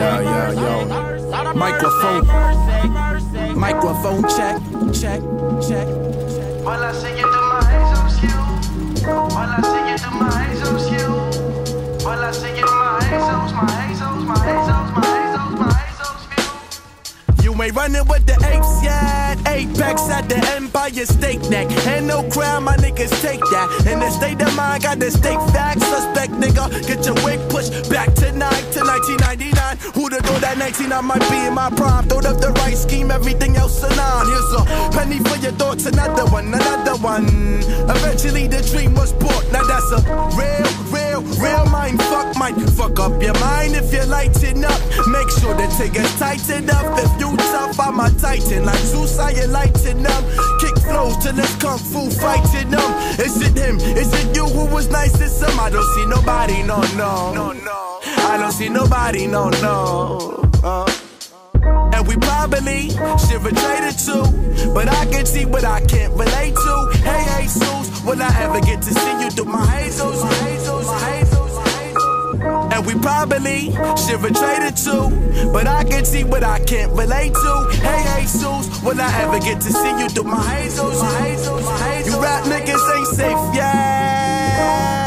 Yeah, yeah, yo. Microphone. Microphone check, check, check. While I sing it to my hands on you. While I sing it to my hands on you. While I sing it to my hands on my hands on my hands on my hands on my hands on you. You ain't running with the apes yet. Apex at the Empire State Neck. Ain't no crime, my niggas take that. In the state of mind, got the state facts. Suspect nigga, get your wig pushed back tonight to 1999. Who'da thought that 19 I might be in my prime? Thought up the right scheme, everything else a nine. Here's a penny for your thoughts, another one, another one. Eventually the dream was bought. Now that's a real, real, real mind fuck. Might fuck up your mind if you lighten up. Make sure the tickets tighten up. I you lighten up. Kick flows till it's kung fu fighting them. Is it him? Is it you who was nice to some? I don't see nobody, no, no. no, no. I don't see nobody, no, no. Uh. And we probably should have traded too. But I can see what I can't relate to. Hey, hey, Zeus, will I ever get to see you through my hazels? And we probably should have traded too. But I can see what I can't relate to. Hey, Zeus, will I ever get to see you through? My hazels, my hazels. You rap niggas ain't safe, yeah.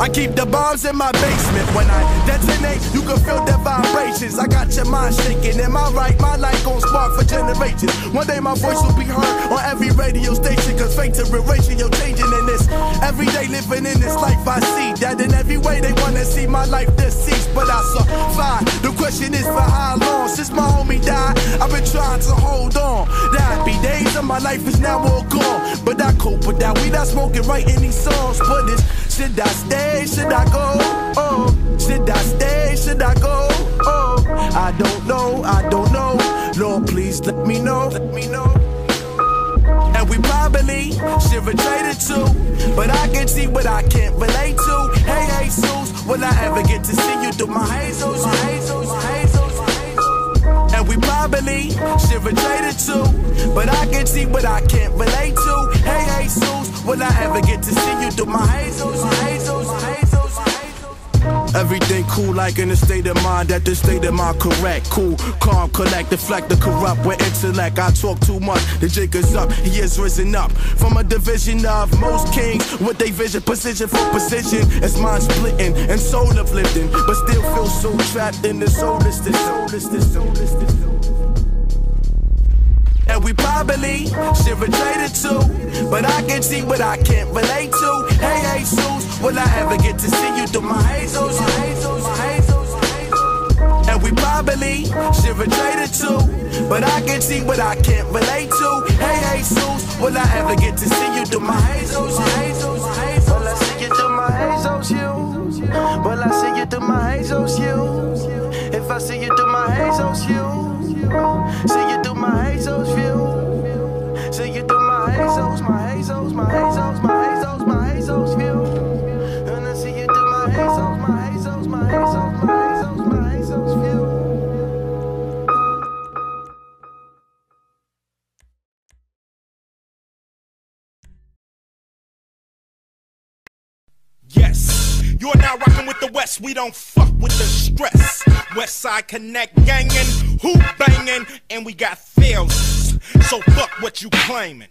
I keep the bombs in my basement. When I detonate, you can feel the vibrations. I got your mind shaking. Am I right? My life gon' spark for generations. One day my voice will be heard on every radio station. Cause fate to ratio changing in this. Everyday living in this life, I see that in every way they wanna see my life deceased. But I survive. The question is for how long? Since my homie died, I've been trying to hold on. The happy days of my life is now all gone. But I cope with that. We not smoking right these songs. But this should I stay? Should I go? Oh, should I stay? Should I go? Oh, I don't know. I don't know. Lord, please let me know. Let me know. And we probably should have traded too. But I can see what I can't relate to. Hey, hey, will I ever get to see you through? My hazels, my hazels, traded too. But I can see what I can't relate to. Hey, hey, Zeus, will I ever get to see you through my hazels? My hazels, my hazels. Everything cool, like in a state of mind that the state of mind correct. Cool, calm, collect, deflect the corrupt with intellect. I talk too much, the jig is up, he is risen up from a division of most kings with they vision, position for position. It's mind splitting and soul uplifting, but still feel so trapped in the soulless, the soulless, the soulless, the soulless. Probably should have too. But I can see what I can't relate to. Hey, hey, Zeus, will I ever get to see you through my hazels? And we probably have traded too. But I can see what I can't relate to. Hey, hey, Zeus, will I ever get to see you through my hazels? Well, I see you through my hazels, you. Well, I see you through my hazels, you. If I see you through my hazels, you. See you're now rocking with the West. We don't fuck with the stress. West Side Connect gangin', hoop bangin', and we got fails. So fuck what you claiming.